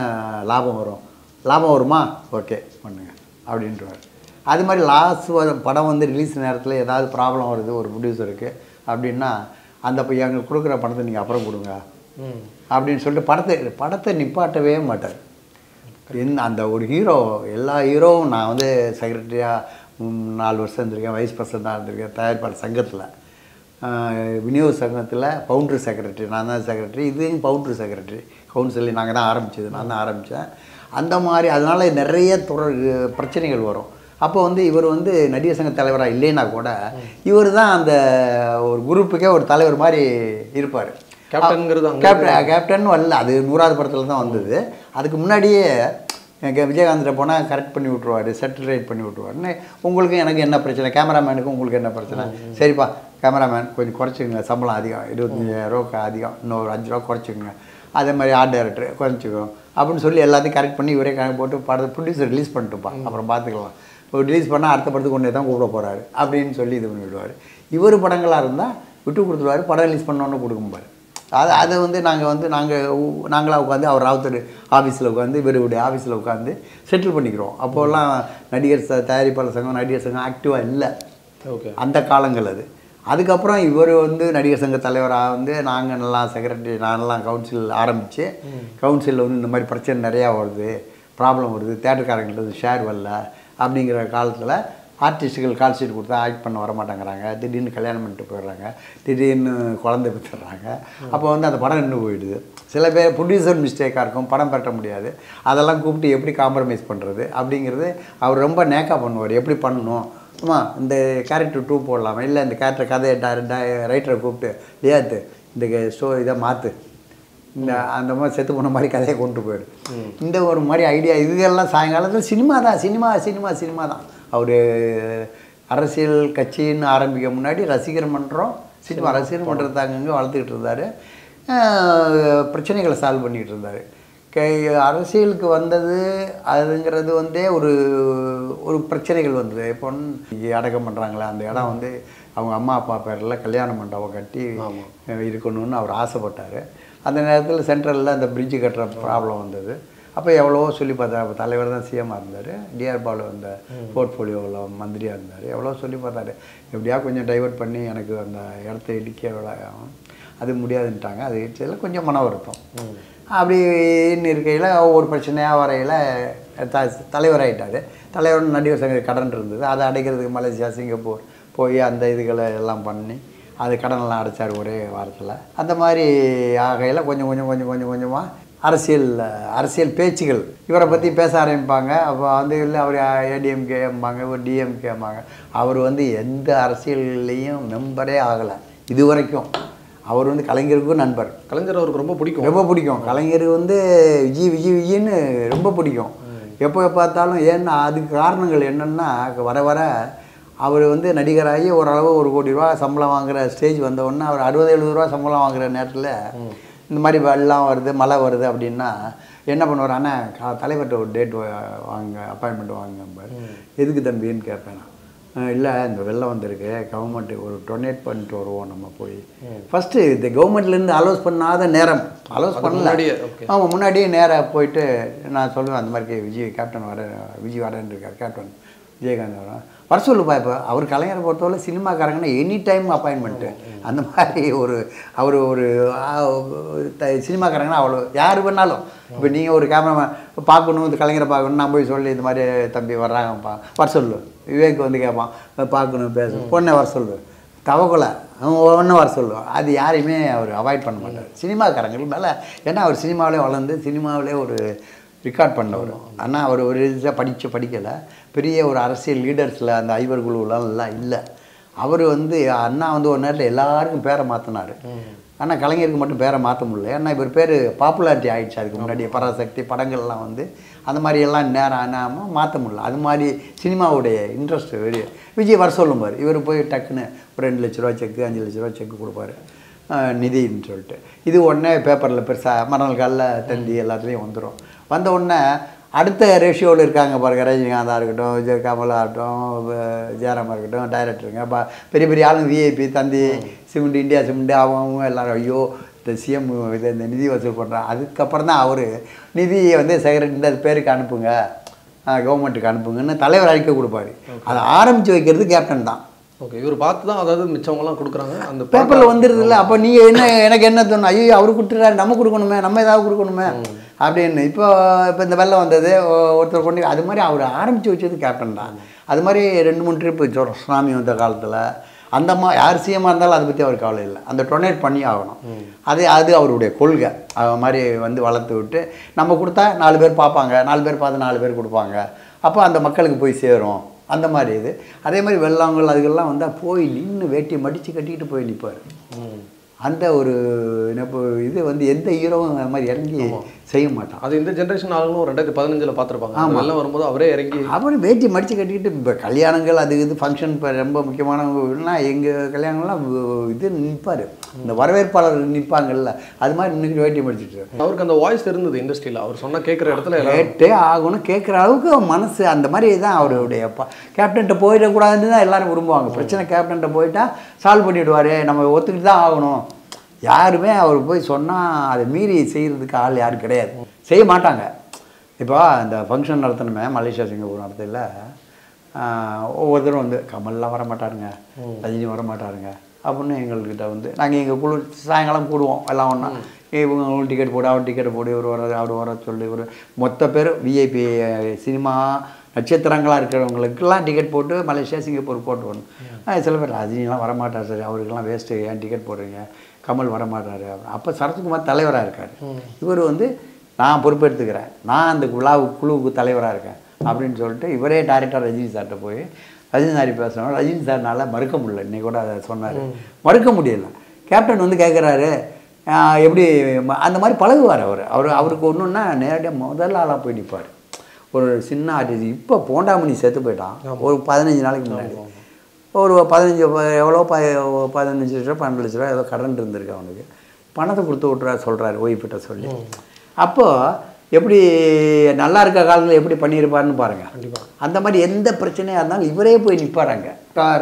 லாபம் வரும்? லாபம் வருமா? ஓகே பண்ணுங்க. அப்படின்றார். அது மாதிரி லாஸ்ட் படம் வந்து ரிலீஸ் நேரத்தில் ஏதாவது ப்ராப்ளம் வருது ஒரு ப்ரொடியூசருக்கு அப்படின்னா அந்த எங்களுக்கு கொடுக்குற பணத்தை நீங்கள் அப்புறம் கொடுங்க. அப்படின்னு சொல்லிட்டு படத்தை படத்தை நிப்பாட்டவே மாட்டார். என்ன அந்த ஒரு ஹீரோ எல்லா ஹீரோவும் நான் வந்து செக்ரட்டரியாக நாலு வருஷம் இருந்திருக்கேன் வைஸ் பிரசிடண்டாக இருந்திருக்கேன் தயாரிப்பாளர் சங்கத்தில். விநியோக சங்கத்தில் பவுண்ட்ரி செக்ரட்டரி நான் தான் செக்ரட்டரி இதுவும் பவுண்ட்ரி செக்ரட்டரி கவுன்சிலிங் நாங்கள் தான் ஆரம்பிச்சது நான் தான் ஆரம்பித்தேன் அந்த மாதிரி அதனால் நிறைய தொடர் பிரச்சனைகள் வரும். அப்போ வந்து இவர் வந்து நடிகர் சங்க தலைவராக இல்லைன்னா கூட இவர் தான் அந்த ஒரு குரூப்புக்கே ஒரு தலைவர் மாதிரி இருப்பார். கேப்டன்ங்கிறது கேப்டன் கேப்டன் வரல அது நூறாவது படத்தில் தான் வந்தது. அதுக்கு முன்னாடியே விஜயகாந்தில் போனால் கரெக்ட் பண்ணி விட்ருவார் செட்டில் ரைட் பண்ணி விட்ருவாருன்னு உங்களுக்கு எனக்கு என்ன பிரச்சனை? கேமராமேனுக்கு உங்களுக்கு என்ன பிரச்சனை? சரிப்பா கேமராமேன் கொஞ்சம் குறைச்சிக்கங்க. சம்பளம் அதிகம். இருபத்தஞ்சாயிரரூவா அதிகம். இன்னொரு அஞ்சு ரூபா குறைச்சிக்கங்க. அதே மாதிரி ஆர்ட் டைரக்டர் குறைச்சிக்கோ. அப்படின்னு சொல்லி எல்லாத்தையும் கரெக்ட் பண்ணி இவரே கணக்கு போட்டு படத்தை ப்ரொடியூசர் ரிலீஸ் பண்ணிட்டுப்பா. அப்புறம் பார்த்துக்கலாம். இப்போ ரிலீஸ் பண்ணால் அடுத்த படத்துக்கு ஒன்றே தான் கூப்பிட போகிறாரு அப்படின்னு சொல்லி இது பண்ணி விடுவார் இவர் படங்களாக இருந்தால் விட்டு கொடுத்துருவாரு படம் ரிலீஸ் பண்ணோன்னு கொடுக்கும்பாரு அது அதை வந்து நாங்கள் வந்து நாங்கள் நாங்களாக உட்காந்து அவர் ராவுத்தர் ஆஃபீஸில் உட்காந்து இவருடைய ஆஃபீஸில் உட்காந்து செட்டில் பண்ணிக்கிறோம். அப்போல்லாம் நடிகர் ச தயாரிப்பாளர் சங்கம் நடிகர் சங்கம் ஆக்டிவாக இல்லை. ஓகே அந்த காலங்கள் அது. அதுக்கப்புறம் இவர் வந்து நடிகர் சங்க தலைவராக வந்து நாங்கள் நல்லா செக்ரட்டரி நானெல்லாம் கவுன்சில் ஆரம்பித்து கவுன்சிலில் வந்து இந்த மாதிரி பிரச்சனை நிறையா வருது ப்ராப்ளம் வருது தேட்டருக்காரங்கள்ட்ட ஷேர் வரல அப்படிங்கிற காலத்தில் ஆர்டிஸ்ட்டுகள் கால் ஷீட் கொடுத்தா ஆக்ட் பண்ண வர மாட்டேங்கிறாங்க திடீர்னு கல்யாணம் பண்ணிட்டு போயிடுறாங்க. திடீர்னு குழந்தை பெற்றுறாங்க. அப்போ வந்து அந்த படம் நின்று போயிடுது. சில பேர் ப்ரொடியூசர் மிஸ்டேக்காக இருக்கும். படம் பெற்ற முடியாது. அதெல்லாம் கூப்பிட்டு எப்படி காம்ப்ரமைஸ் பண்ணுறது அப்படிங்கிறது அவர் ரொம்ப நேக்காக பண்ணுவார். எப்படி பண்ணணும்? அம்மா இந்த கேரக்டர் டூ போடலாமா? இல்லை இந்த கேரக்டர் கதையை ரைட்டரை கூப்பிட்டு லியாத்து இந்த ஷோ இதை மாற்று இந்த அந்த மாதிரி செத்து போன மாதிரி கதையை கொண்டு போயிடு. இந்த ஒரு மாதிரி ஐடியா இதெல்லாம் சாயங்காலத்தில் சினிமா தான் சினிமா சினிமா சினிமா தான். அவர் அரசியல் கட்சின்னு ஆரம்பிக்க முன்னாடி ரசிகர் மன்றம் சினிமா ரசிகர் மன்றத்தை அங்கங்கே வளர்த்துக்கிட்டு இருந்தார். பிரச்சனைகளை சால்வ் பண்ணிகிட்டு இருந்தார். கை அரசியலுக்கு வந்தது அதுங்கிறது வந்தே ஒரு ஒரு பிரச்சனைகள் வந்தது. இப்போ அடக்கம் பண்ணுறாங்களே அந்த இடம் வந்து அவங்க அம்மா அப்பா பேரில் கல்யாண மண்டபம் கட்டி இருக்கணும்னு அவர் ஆசைப்பட்டார். அந்த நேரத்தில் சென்ட்ரலில் அந்த பிரிட்ஜு கட்டுற ப்ராப்ளம் வந்தது. அப்போ எவ்வளவோ சொல்லி பார்த்தா அப்ப தலைவர் தான் சிஎம்மாக இருந்தார். டிஆர் பாலு அந்த போர்ட்ஃபோலியோவில் மந்திரியாக இருந்தார். எவ்வளோ சொல்லி பார்த்தாரு. எப்படியா கொஞ்சம் டைவர்ட் பண்ணி எனக்கு அந்த இடத்த இடிக்க விட அது முடியாதுன்ட்டாங்க. அது இடிச்சதில் கொஞ்சம் மன வருத்தம் அப்படின்னு இருக்கையில் ஒவ்வொரு பிரச்சனையாக வரையில் த தலைவராயிட்டார். தலைவர் நடிகர் சங்க கடன் இருந்தது. அதை அடைக்கிறதுக்கு மலேசியா சிங்கப்பூர் போய் அந்த இதுகளை எல்லாம் பண்ணி அது கடனெல்லாம் அடைச்சார் ஒரே வாரத்தில். அந்த மாதிரி ஆகையில் கொஞ்சம் கொஞ்சம் கொஞ்சம் கொஞ்சம் கொஞ்சமாக அரசியல் அரசியல் பேச்சுகள். இவரை பற்றி பேச ஆரம்பிப்பாங்க. அப்போ வந்து இல்லை அவர் ஏடிஎம்கேம்பாங்க இவர் டிஎம்கேம்பாங்க. அவர் வந்து எந்த அரசியல்லையும் மெம்பரே ஆகலை. இது வரைக்கும். அவர் வந்து கலைஞருக்கும் நண்பர். கலைஞர் அவருக்கு ரொம்ப பிடிக்கும். ரொம்ப பிடிக்கும். கலைஞர் வந்து விஜய் விஜய் விஜய்னு ரொம்ப பிடிக்கும். எப்போ பார்த்தாலும் ஏன்னா அதுக்கு காரணங்கள் என்னென்னா வர வர அவர் வந்து நடிகராகி ஓரளவு ஒரு கோடி ரூபா சம்பளம் வாங்குற ஸ்டேஜ் வந்த உடனே அவர் அறுபது எழுபது ரூபா சம்பளம் வாங்குற நேரத்தில் இந்த மாதிரி வெள்ளம் வருது மழை வருது அப்படின்னா என்ன பண்ணுவார் கா- தலைவர்கிட்ட ஒரு டேட் வாங்க அப்பாயின்மெண்ட் வாங்க எதுக்கு தம்பின்னு கேட்பேன் நான். இல்லை இந்த வெள்ளம் வந்திருக்கு. கவர்மெண்ட் ஒரு டொனேட் பண்ணிட்டு வருவோம் நம்ம போய். ஃபஸ்ட்டு இந்த கவர்மெண்ட்லேருந்து அலோஸ் பண்ணாத நேரம். அலோஸ் பண்ணல. ஆமாம் முன்னாடியே நேராக போயிட்டு நான் சொல்லுவேன் அந்த மாதிரி விஜய் கேப்டன் வர விஜய் வரேன் இருக்கார் கேப்டன் விஜயகாந்த் வரோம் வர சொல்லுப்பா இப்போ. அவர் கலைஞரை பொறுத்தவரை சினிமாக்காரங்கன்னா எனி டைம் அப்பாயின்மெண்ட்டு அந்த மாதிரி ஒரு அவர் ஒரு சினிமாக்காரங்கன்னா அவ்வளோ யார் வேணாலும். இப்போ நீங்கள் ஒரு கேமராமேன் பார்க்கணும் இந்த கலைஞரை பார்க்கணும் நான் போய் சொல்லி இந்த மாதிரி தம்பி வர்றாங்கப்பா. வர சொல்லு விவேக் வந்து கேட்பான் பார்க்கணும் பேசணும். பொண்ணை வர சொல்லு தவக்குலை அவன் ஒன்று வர சொல்லுவான் அது யாரையுமே அவர் அவாய்ட் பண்ண மாட்டார். சினிமாக்காரங்களுக்கு மேலே ஏன்னா அவர் சினிமாவிலே வளர்ந்து சினிமாவிலே ஒரு ரெக்கார்ட் பண்ணவர். ஆனால் அவர் ஒரு இதாக படித்து படிக்கலை. பெரிய ஒரு அரசியல் லீடர்ஸில் அந்த ஐவர் குழுவெலாம் எல்லாம் இல்லை. அவர் வந்து அண்ணா வந்து ஒரு நேரத்தில் எல்லாருக்கும் பேரை மாற்றினார் ஆனால் கலைஞருக்கு மட்டும் பேரை மாற்ற முடியல. ஏன்னா இவர் பேர் பாப்புலாரிட்டி ஆயிடுச்சு அதுக்கு முன்னாடி பராசக்தி படங்கள்லாம் வந்து. அந்த மாதிரி எல்லாம் நேரம் ஆனாமல் மாற்ற முடியல. அது மாதிரி சினிமாவுடைய இன்ட்ரெஸ்ட் வெறி விஜய் வர சொல்லும்பார். இவர் போய் டக்குன்னு ஒரு ரெண்டு லட்ச ரூபா செக்கு அஞ்சு லட்ச ரூபா செக்கு கொடுப்பாரு. நிதின்னு சொல்லிட்டு. இது உடனே பேப்பரில் பெருசாக மறுநாள் காலைல தந்தி எல்லாத்துலேயும் வந்துடும் வந்த உடனே அடுத்த ரேஷியோவில் இருக்காங்க பாருங்க. ரஜினிகாந்தாக இருக்கட்டும் விஜய் கமலா இருக்கட்டும் ஜெயராமா இருக்கட்டும் டைரக்டருங்க ப பெரிய பெரிய ஆளுங்க விஐபி தந்தி சிமெண்ட் இந்தியா சிமெண்ட் அவங்க எல்லாரும் ஐயோ இந்த சிஎம் இது இந்த நிதி வசூல் பண்ணுறான் அதுக்கப்புறம் தான் அவர் நிதியை வந்து செக்ரட்டரி இந்த பேருக்கு அனுப்புங்க. கவர்மெண்ட்டுக்கு அனுப்புங்கன்னு தலைவர் அறிக்கை கொடுப்பாரு. அதை ஆரம்பித்து வைக்கிறது கேப்டன் தான். ஓகே. இவர் பார்த்து தான் அதாவது மிச்சவங்கலாம் கொடுக்குறாங்க. அந்த பேப்பரில் வந்துடுது இல்லை அப்போ நீங்கள் என்ன எனக்கு என்ன தோணும்? ஐயோ அவர் கொடுத்துட்டாரு நம்ம கொடுக்கணுமே. நம்ம ஏதாவது கொடுக்கணுமே. அப்படின்னு. இப்போ இப்போ இந்த வெள்ளம் வந்தது ஒருத்தர் கொண்டு அது மாதிரி அவர் ஆரம்பித்து வச்சது கேப்டன் தான். அது மாதிரி ரெண்டு மூணு ட்ரிப்பு சுவாமி வந்த காலத்தில். அந்த மா யார் சிஎம்மாக இருந்தாலும் அதை பற்றி அவர் கவலை இல்லை. அந்த டொனேட் பண்ணி ஆகணும். அது அது அவருடைய கொள்கை. அது மாதிரி வந்து வளர்த்து விட்டு நம்ம கொடுத்தா நாலு பேர் பார்ப்பாங்க. நாலு பேர் பார்த்து நாலு பேர் கொடுப்பாங்க. அப்போ அந்த மக்களுக்கு போய் சேரும். அந்த மாதிரி இது. அதே மாதிரி வெள்ளாங்கல் அதுக்கெல்லாம் வந்தால் போய் நின்று வேட்டி மடித்து கட்டிக்கிட்டு போய் நிற்பார் அந்த ஒரு இது வந்து எந்த ஹீரோவும் அந்த மாதிரி இறங்கி செய்ய மாட்டான். அது இந்த ஜென்ரேஷன் ஆளுங்களும் ரெண்டாயிரத்தி பதினஞ்சில் பார்த்துருப்பாங்க. ஆமா. வெள்ளம் வரும்போது அவரே இறங்கி அவர் வேட்டி மடித்து கட்டிக்கிட்டு இப்போ கல்யாணங்கள் அது இது ஃபங்க்ஷன் இப்போ ரொம்ப முக்கியமானவங்கன்னா எங்கள் கல்யாணங்கள்லாம் வு- இது நிற்பார் இந்த வரவேற்பாளர் நிற்பாங்கல்ல அது மாதிரி நின்று வேட்டி மடிச்சிட்டு அவருக்கு அந்த வாய்ஸ் இருந்தது இண்டஸ்ட்ரியில் அவர் சொன்னா கேட்குற இடத்துல கேட்டே ஆகணும் கேட்குற அளவுக்கு மனசு அந்த மாதிரி தான் அவருடைய ப கேப்டன்ட்ட போயிடக்கூடாதுன்னு தான் எல்லாரும் விரும்புவாங்க. பிரச்சனை கேப்டன்ட்ட போயிட்டா சால்வ் பண்ணிவிடுவார் நம்ம ஒத்துக்கிட்டு தான் ஆகணும். யாருமே அவர் போய் சொன்னால் அதை மீறி செய்கிறதுக்கு ஆள் யாரும் கிடையாது. செய்ய மாட்டாங்க. இப்போ இந்த ஃபங்க்ஷன் நடத்தணுமே மலேசியா சிங்கப்பூர் நடத்தையில் ஒவ்வொருத்தரும் வந்து கமல்லாம் வர மாட்டாருங்க ரஜினி வர மாட்டாருங்க அப்படின்னு எங்கள்கிட்ட வந்து நாங்கள் எங்கள் குழு சாயங்காலம் கூடுவோம் எல்லாம் ஒன்றா இவங்க டிக்கெட் போடு அவர் டிக்கெட் போடு இவர் வர அவர் வர சொல்லி இவர். மொத்த பேர் விஐபி சினிமா நட்சத்திரங்களாக இருக்கிறவங்களுக்கெல்லாம் டிக்கெட் போட்டு மலேசியா சிங்கப்பூர் போட்டு வரணும். சில பேர் ரஜினிலாம் வரமாட்டார் சார் அவருக்கெல்லாம் வேஸ்ட்டு ஏன் டிக்கெட் போடுறீங்க? கமல் வரமாட்டார். அப்போ சரத்குமார் தலைவராக இருக்கார். இவர் வந்து நான் பொறுப்பெடுத்துக்கிறேன். நான் அந்த விழாவுக்கு குழுவுக்கு தலைவராக இருக்கேன். அப்படின்னு சொல்லிட்டு இவரே டைரக்டர் ரஜினி சார்கிட்ட போய் ரஜினி சாரி பேசுகிறோம் ரஜினி சார்னால மறுக்க முடியல. இன்னைக்கு கூட அதை சொன்னார். மறுக்க முடியல. கேப்டன் வந்து கேட்குறாரு எப்படி அந்த மாதிரி பழகுவார் அவர். அவர் அவருக்கு ஒன்றுன்னா நேரடியாக முதல் ஆளாக போய் நிற்பார் ஒரு சின்ன ஆர்டிஸ்ட் இப்போ போண்டாமணி செத்து போயிட்டான். ஒரு பதினஞ்சு நாளைக்கு முன்னாடி. ஒரு பதினஞ்சு எவ்வளோ ப பதினஞ்சு லட்ச ரூபா பன்னெண்டு லட்ச ரூபா ஏதோ கடன் இருந்திருக்கு அவனுக்கு. பணத்தை கொடுத்து விட்றா சொல்கிறாரு ஒய்ஃபிட்ட சொல்லி. அப்போது எப்படி நல்லா இருக்க காலத்தில் எப்படி பண்ணியிருப்பாருன்னு பாருங்கள் அந்த மாதிரி எந்த பிரச்சனையாக இருந்தாலும் இவரே போய் நிற்பாராங்க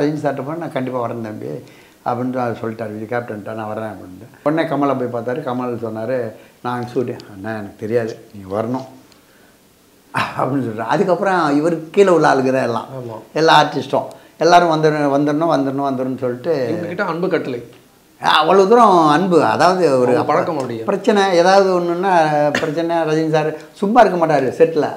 ரஜினி சார்ட்ட போய் நான் கண்டிப்பாக வரேன் தம்பி அப்படின்ட்டு அவர் சொல்லிட்டார். விஜய் கேப்டன்ட்டா நான் வரேன் அப்படின்ட்டு. உடனே கமலை போய் பார்த்தாரு. கமல் சொன்னார் நான் சூட்டு அண்ணா எனக்கு தெரியாது நீங்கள் வரணும். அப்படின்னு சொல்கிறேன் அதுக்கப்புறம் இவருக்கு கீழே உள்ள ஆளுங்க தான் எல்லாம். எல்லா ஆர்டிஸ்ட்டும் எல்லாரும் வந்துடணும் வந்துடணும் வந்துடணும் வந்துடணும்னு சொல்லிட்டு இவங்ககிட்ட அன்பு கட்டளை. அவ்வளோ தூரம் அன்பு. அதாவது ஒரு பழக்கம்? பிரச்சனை ஏதாவது ஒன்றுன்னா பிரச்சனை ரஜினி சார் சும்மா இருக்க மாட்டார் செட்டில்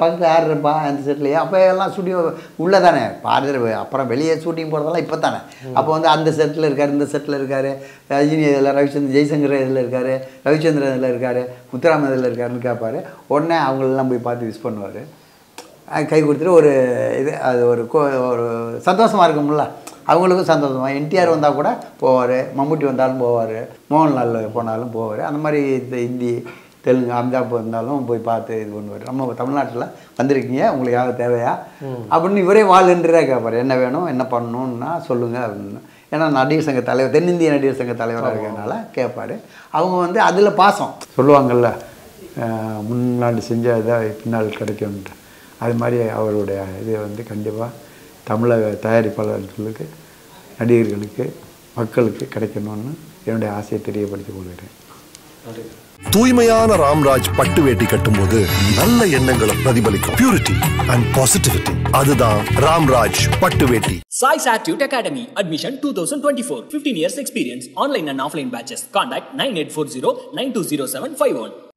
பக்கத்தில் யார் இருப்பா அந்த செட்லேயே அப்போ எல்லாம் ஸ்டுடியோ உள்ளே தானே பாரு அப்புறம் வெளியே ஷூட்டிங் போகிறதெல்லாம் இப்போ தானே அப்போ வந்து அந்த செட்டில் இருக்கார் இந்த செட்டில் இருக்கார். ரஜினி இதில் ரவிச்சந்திரன் ஜெய்சங்கர் இதில் இருக்கார். ரவிச்சந்திரன் இதில் இருக்கார். முத்துராம இதில் இருக்காருன்னு கேட்பாரு உடனே அவங்களெல்லாம் போய் பார்த்து விஷ் பண்ணுவார். கை கொடுத்துட்டு ஒரு இது அது ஒரு கோ ஒரு சந்தோஷமாக இருக்கும்ல. அவங்களுக்கும் சந்தோஷமா. என்டிஆர் வந்தால் கூட போவார் மம்முட்டி வந்தாலும் போவார் மோகன்லால் போனாலும் போவார். அந்த மாதிரி இந்த ஹிந்தி தெலுங்கு அமிதாப் வந்தாலும் போய் பார்த்து இது பண்ணுவார். நம்ம தமிழ்நாட்டில் வந்திருக்கீங்க உங்களுக்கு யாரும் தேவையா? அப்படின்னு இவரே வாழ்ன்றே கேட்பார் என்ன வேணும் என்ன பண்ணணும்னா சொல்லுங்கள் அப்படின்னு. ஏன்னா நடிகர் சங்க தலைவர் தென்னிந்திய நடிகர் சங்க தலைவராக இருக்கிறதுனால கேட்பாரு அவங்க வந்து அதில் பாசம். சொல்லுவாங்கள்ல முன்னாடி செஞ்ச இதை பின்னால் கிடைக்கும்ன்ட்டு. அது மாதிரி அவருடைய இது வந்து கண்டிப்பாக தமிழக தயாரிப்பாளர்களுக்கு நடிகர்களுக்கு மக்களுக்கு கிடைக்கணும்னு என்னுடைய ஆசையை தெரியப்படுத்திக் கொள்கிறேன் தூய்மையான ராம்ராஜ் பட்டு வேட்டி கட்டும்போது நல்ல எண்ணங்களை பிரதிபலிக்கும் பியூரிட்டி அண்ட் பாசிட்டிவிட்டி அதுதான் ராம்ராஜ் பட்டு வேட்டி Sai Satute Academy. Admission 2024. 15 years experience. Online and offline batches. Contact 9840 920751.